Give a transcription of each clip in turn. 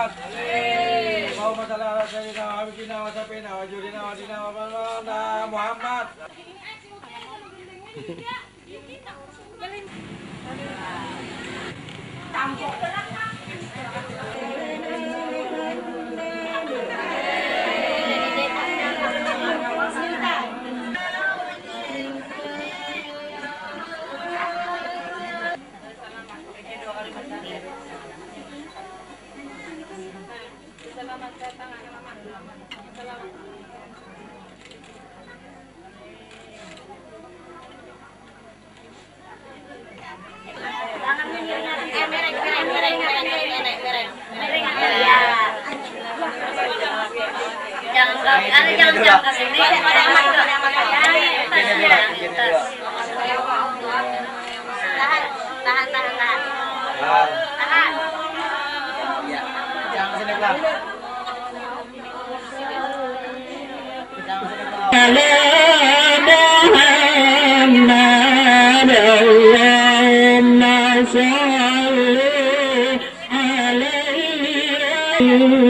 محمد اللهم صل على سيدنا وحبيبنا وسبينا وجودنا ودينا ومولانا محمد Tampok. Yeah.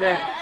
对。